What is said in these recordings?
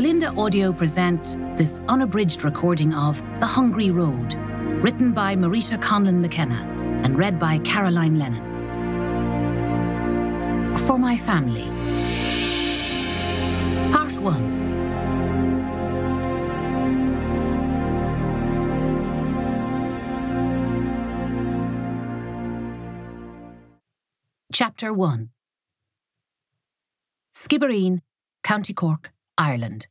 Bolinda Audio present this unabridged recording of The Hungry Road, written by Marita Conlon McKenna and read by Caroline Lennon. For my family. Part 1. Chapter 1 Skibbereen, County Cork, Ireland.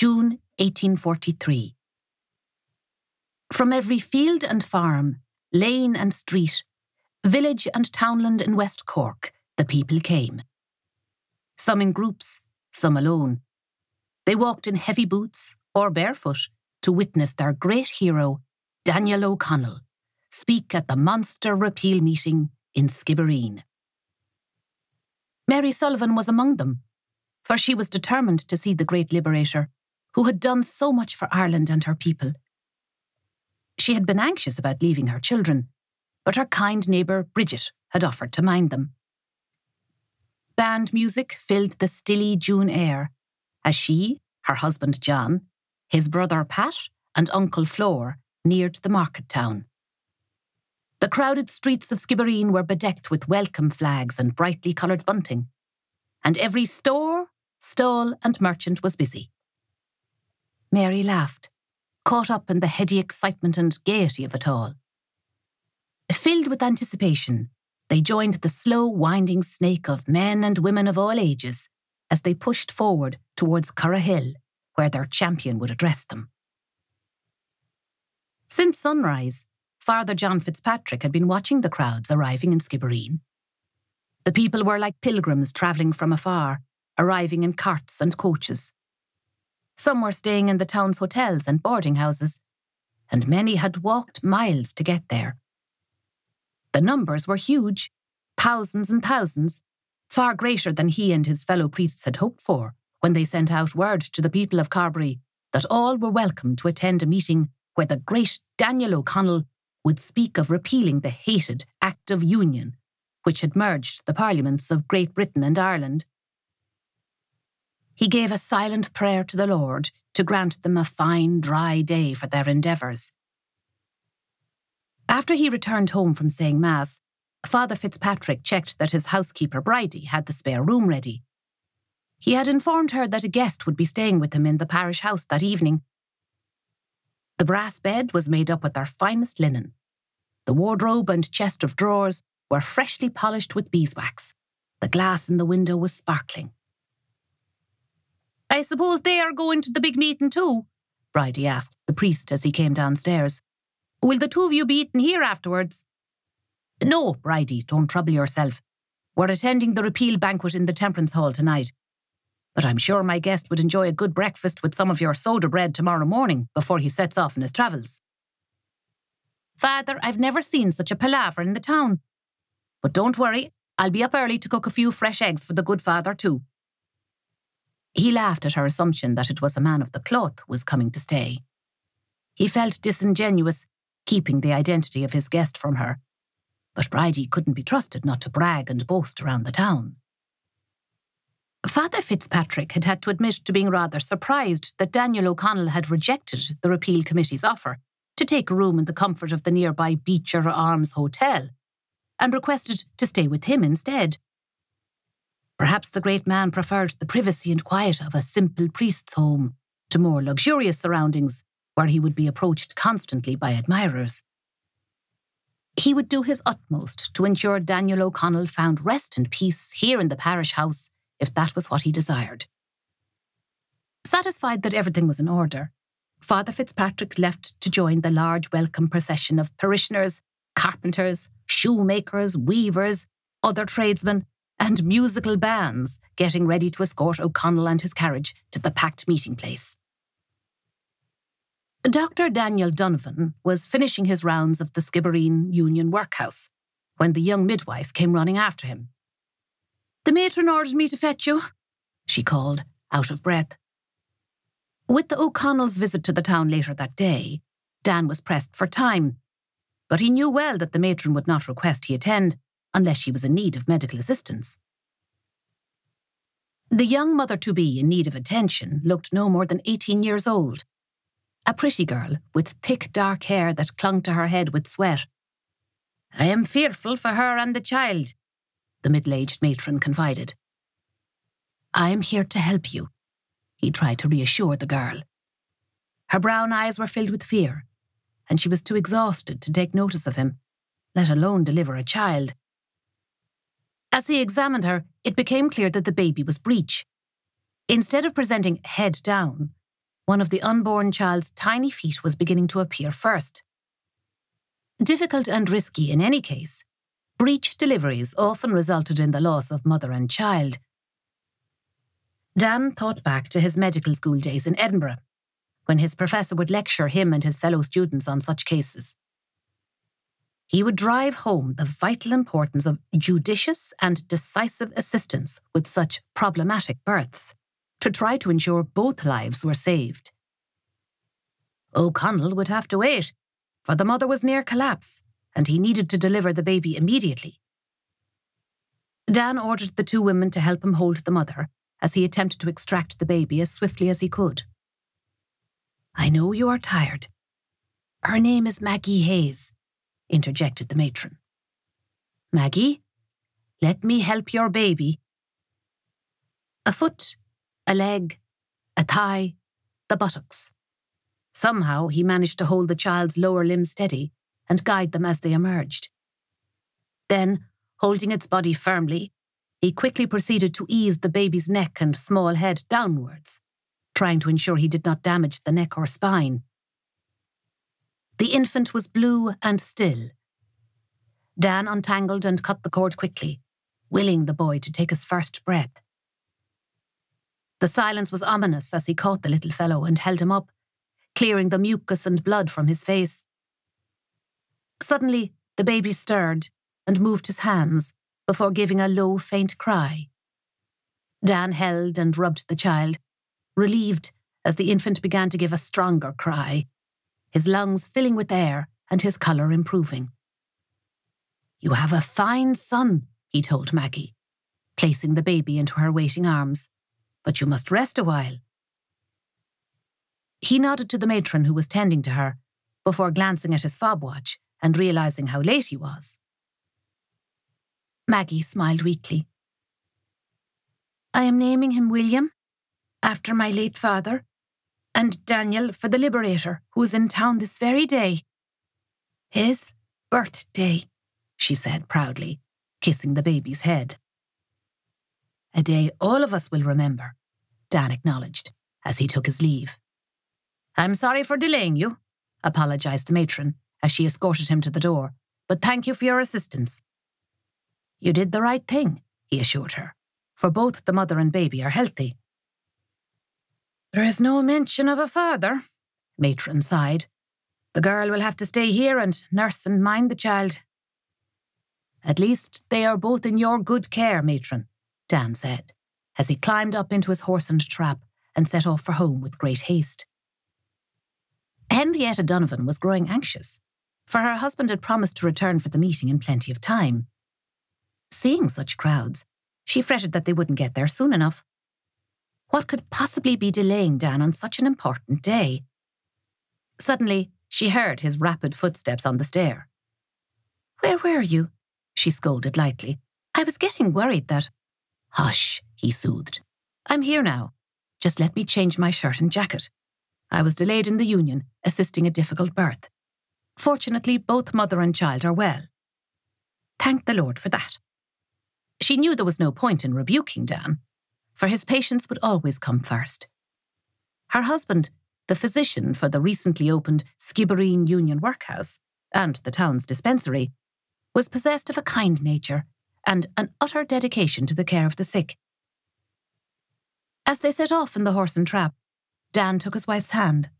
June 1843. From every field and farm, lane and street, village and townland in West Cork, the people came. Some in groups, some alone. They walked in heavy boots or barefoot to witness their great hero, Daniel O'Connell, speak at the Monster Repeal meeting in Skibbereen. Mary Sullivan was among them, for she was determined to see the great liberator, who had done so much for Ireland and her people. She had been anxious about leaving her children, but her kind neighbour Bridget had offered to mind them. Band music filled the stilly June air as she, her husband John, his brother Pat, and Uncle Flor neared the market town. The crowded streets of Skibbereen were bedecked with welcome flags and brightly coloured bunting, and every store, stall, and merchant was busy. Mary laughed, caught up in the heady excitement and gaiety of it all. Filled with anticipation, they joined the slow winding snake of men and women of all ages as they pushed forward towards Currahill, where their champion would address them. Since sunrise, Father John Fitzpatrick had been watching the crowds arriving in Skibbereen. The people were like pilgrims travelling from afar, arriving in carts and coaches. Some were staying in the town's hotels and boarding houses, and many had walked miles to get there. The numbers were huge, thousands and thousands, far greater than he and his fellow priests had hoped for when they sent out word to the people of Carbery that all were welcome to attend a meeting where the great Daniel O'Connell would speak of repealing the hated Act of Union, which had merged the parliaments of Great Britain and Ireland. He gave a silent prayer to the Lord to grant them a fine, dry day for their endeavours. After he returned home from saying Mass, Father Fitzpatrick checked that his housekeeper Bridie had the spare room ready. He had informed her that a guest would be staying with him in the parish house that evening the brass bed was made up with their finest linen. The wardrobe and chest of drawers were freshly polished with beeswax. The glass in the window was sparkling. I suppose they are going to the big meeting too? Bridie asked the priest as he came downstairs. Will the two of you be eating here afterwards? No, Bridie, don't trouble yourself. We're attending the repeal banquet in the Temperance Hall tonight but I'm sure my guest would enjoy a good breakfast with some of your soda bread tomorrow morning before he sets off on his travels. Father, I've never seen such a palaver in the town. But don't worry, I'll be up early to cook a few fresh eggs for the good father, too. He laughed at her assumption that it was a man of the cloth who was coming to stay. He felt disingenuous, keeping the identity of his guest from her. But Bridie couldn't be trusted not to brag and boast around the town. Father Fitzpatrick had had to admit to being rather surprised that Daniel O'Connell had rejected the Repeal Committee's offer to take a room in the comfort of the nearby Beecher Arms Hotel and requested to stay with him instead. Perhaps the great man preferred the privacy and quiet of a simple priest's home to more luxurious surroundings where he would be approached constantly by admirers. He would do his utmost to ensure Daniel O'Connell found rest and peace here in the parish house if that was what he desired. Satisfied that everything was in order, Father Fitzpatrick left to join the large welcome procession of parishioners, carpenters, shoemakers, weavers, other tradesmen, and musical bands getting ready to escort O'Connell and his carriage to the packed meeting place. Dr. Daniel Donovan was finishing his rounds of the Skibbereen Union Workhouse when the young midwife came running after him. The matron ordered me to fetch you, she called, out of breath. With the O'Connells' visit to the town later that day, Dan was pressed for time, but he knew well that the matron would not request he attend unless she was in need of medical assistance. The young mother to be in need of attention looked no more than 18 years old. A pretty girl with thick dark hair that clung to her head with sweat. I am fearful for her and the child, the middle aged matron confided. I am here to help you, he tried to reassure the girl. Her brown eyes were filled with fear, and she was too exhausted to take notice of him, let alone deliver a child. As he examined her, it became clear that the baby was breech. Instead of presenting head down, one of the unborn child's tiny feet was beginning to appear first. Difficult and risky in any case, breech deliveries often resulted in the loss of mother and child. Dan thought back to his medical school days in Edinburgh, when his professor would lecture him and his fellow students on such cases he would drive home the vital importance of judicious and decisive assistance with such problematic births to try to ensure both lives were saved. O'Connell would have to wait, for the mother was near collapse and he needed to deliver the baby immediately. Dan ordered the two women to help him hold the mother as he attempted to extract the baby as swiftly as he could. I know you are tired. Her name is Maggie Hayes interjected the matron. Maggie, let me help your baby. A foot, a leg, a thigh, the buttocks. Somehow he managed to hold the child's lower limbs steady and guide them as they emerged. Then, holding its body firmly, he quickly proceeded to ease the baby's neck and small head downwards, trying to ensure he did not damage the neck or spine. The infant was blue and still. Dan untangled and cut the cord quickly, willing the boy to take his first breath. The silence was ominous as he caught the little fellow and held him up, clearing the mucus and blood from his face. Suddenly, the baby stirred and moved his hands before giving a low, faint cry. Dan held and rubbed the child, relieved as the infant began to give a stronger cry his lungs filling with air and his colour improving. You have a fine son, he told Maggie, placing the baby into her waiting arms, but you must rest a while. He nodded to the matron who was tending to her before glancing at his fob watch and realising how late he was. Maggie smiled weakly. I am naming him William, after my late father, and Daniel for the Liberator, who is in town this very day. His birthday, she said proudly, kissing the baby's head. A day all of us will remember, Dan acknowledged as he took his leave. I'm sorry for delaying you, apologised the matron as she escorted him to the door, but thank you for your assistance. You did the right thing, he assured her, for both the mother and baby are healthy. There is no mention of a father, Matron sighed. The girl will have to stay here and nurse and mind the child. At least they are both in your good care, Matron, Dan said, as he climbed up into his horse and trap and set off for home with great haste. Henrietta Donovan was growing anxious, for her husband had promised to return for the meeting in plenty of time. Seeing such crowds, she fretted that they wouldn't get there soon enough. What could possibly be delaying Dan on such an important day? Suddenly, she heard his rapid footsteps on the stair. Where were you? she scolded lightly. I was getting worried that. Hush, he soothed. I'm here now. Just let me change my shirt and jacket. I was delayed in the union, assisting a difficult birth. Fortunately, both mother and child are well. Thank the Lord for that. She knew there was no point in rebuking Dan, for his patients would always come first. Her husband, the physician for the recently opened Skibbereen Union Workhouse and the town's dispensary, was possessed of a kind nature and an utter dedication to the care of the sick. As they set off in the horse and trap, Dan took his wife's hand.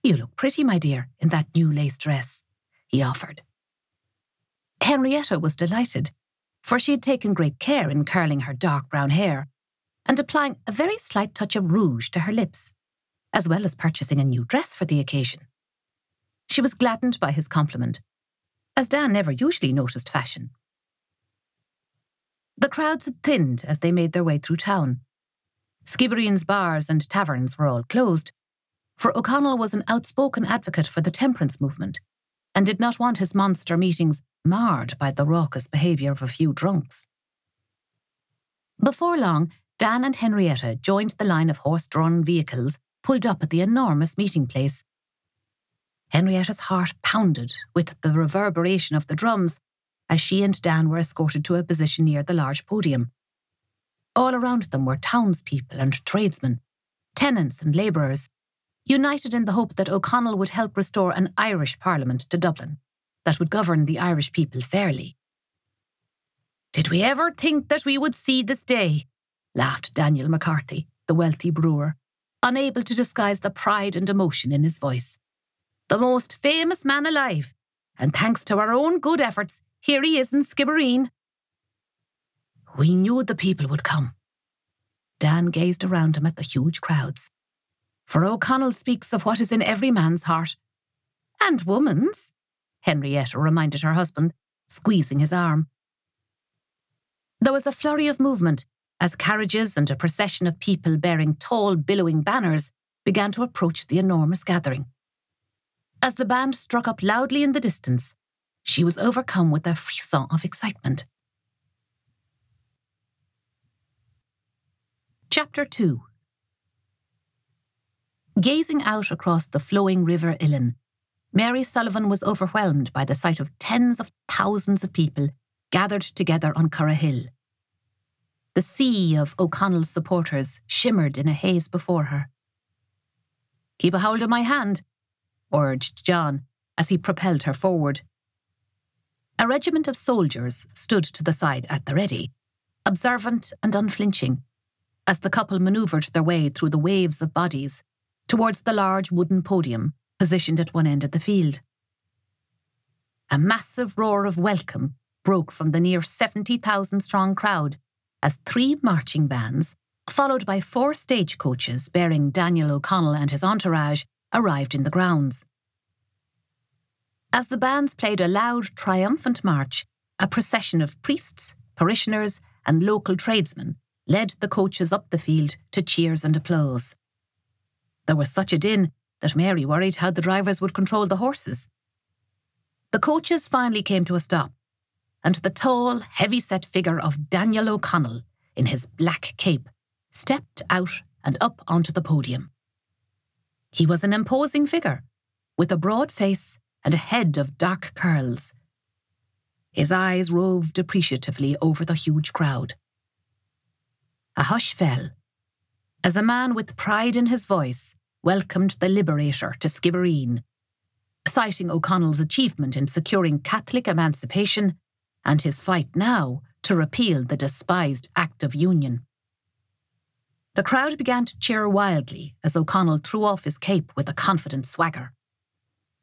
You look pretty, my dear, in that new lace dress, he offered. Henrietta was delighted, for she had taken great care in curling her dark brown hair and applying a very slight touch of rouge to her lips, as well as purchasing a new dress for the occasion. She was gladdened by his compliment, as Dan never usually noticed fashion. The crowds had thinned as they made their way through town. Skibbereen's bars and taverns were all closed, for O'Connell was an outspoken advocate for the temperance movement and did not want his monster meetings marred by the raucous behaviour of a few drunks. Before long, Dan and Henrietta joined the line of horse drawn vehicles pulled up at the enormous meeting place. Henrietta's heart pounded with the reverberation of the drums as she and Dan were escorted to a position near the large podium. All around them were townspeople and tradesmen, tenants and labourers, united in the hope that O'Connell would help restore an Irish Parliament to Dublin that would govern the Irish people fairly. Did we ever think that we would see this day? Laughed Daniel McCarthy, the wealthy brewer, unable to disguise the pride and emotion in his voice. The most famous man alive, and thanks to our own good efforts, here he is in Skibbereen. We knew the people would come. Dan gazed around him at the huge crowds. For O'Connell speaks of what is in every man's heart. And woman's, Henrietta reminded her husband, squeezing his arm. There was a flurry of movement as carriages and a procession of people bearing tall, billowing banners began to approach the enormous gathering. As the band struck up loudly in the distance, she was overcome with a frisson of excitement. Chapter 2 Gazing out across the flowing River Illen, Mary Sullivan was overwhelmed by the sight of tens of thousands of people gathered together on Currahill. The sea of O'Connell's supporters shimmered in a haze before her. Keep a hold of my hand, urged John as he propelled her forward. A regiment of soldiers stood to the side at the ready, observant and unflinching, as the couple manoeuvred their way through the waves of bodies towards the large wooden podium positioned at one end of the field. A massive roar of welcome broke from the near 70,000 strong crowd as three marching bands, followed by four stagecoaches bearing Daniel O'Connell and his entourage, arrived in the grounds. As the bands played a loud, triumphant march, a procession of priests, parishioners, and local tradesmen led the coaches up the field to cheers and applause. There was such a din that Mary worried how the drivers would control the horses. The coaches finally came to a stop, and the tall, heavy set figure of Daniel O'Connell, in his black cape, stepped out and up onto the podium. He was an imposing figure, with a broad face and a head of dark curls. His eyes roved appreciatively over the huge crowd. A hush fell as a man with pride in his voice welcomed the Liberator to Skibbereen, citing O'Connell's achievement in securing Catholic emancipation and his fight now to repeal the despised Act of Union. The crowd began to cheer wildly as O'Connell threw off his cape with a confident swagger.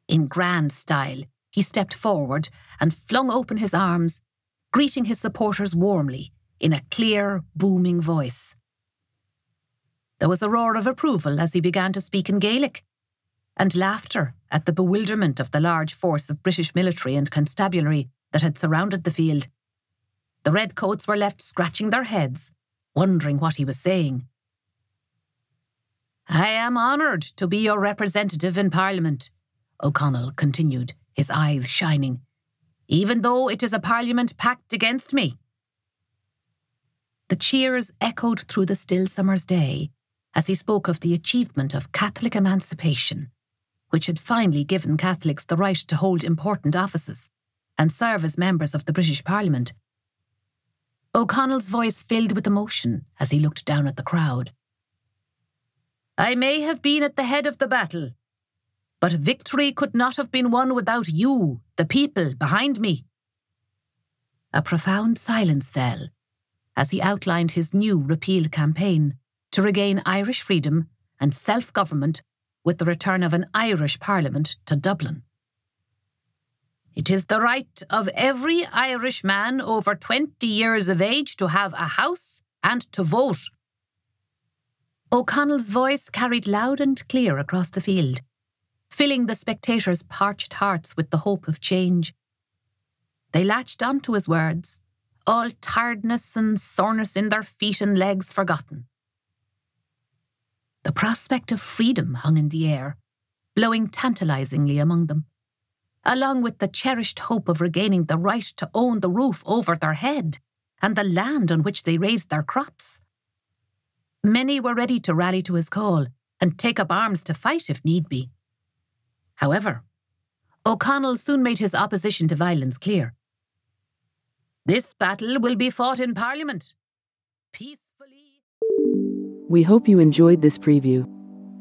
In grand style, he stepped forward and flung open his arms, greeting his supporters warmly in a clear, booming voice. There was a roar of approval as he began to speak in Gaelic, and laughter at the bewilderment of the large force of British military and constabulary that had surrounded the field. The redcoats were left scratching their heads, wondering what he was saying. I am honoured to be your representative in Parliament, O'Connell continued, his eyes shining, even though it is a parliament packed against me. The cheers echoed through the still summer's day as he spoke of the achievement of Catholic emancipation, which had finally given Catholics the right to hold important offices and serve as members of the British Parliament. O'Connell's voice filled with emotion as he looked down at the crowd. I may have been at the head of the battle, but victory could not have been won without you, the people, behind me. A profound silence fell as he outlined his new repeal campaign to regain Irish freedom and self government with the return of an Irish Parliament to Dublin. It is the right of every Irish man over 20 years of age to have a house and to vote. O'Connell's voice carried loud and clear across the field, filling the spectators' parched hearts with the hope of change. They latched on to his words, all tiredness and soreness in their feet and legs forgotten. The prospect of freedom hung in the air, blowing tantalizingly among them, along with the cherished hope of regaining the right to own the roof over their head and the land on which they raised their crops. Many were ready to rally to his call and take up arms to fight if need be. However, O'Connell soon made his opposition to violence clear. This battle will be fought in Parliament. Peacefully. We hope you enjoyed this preview.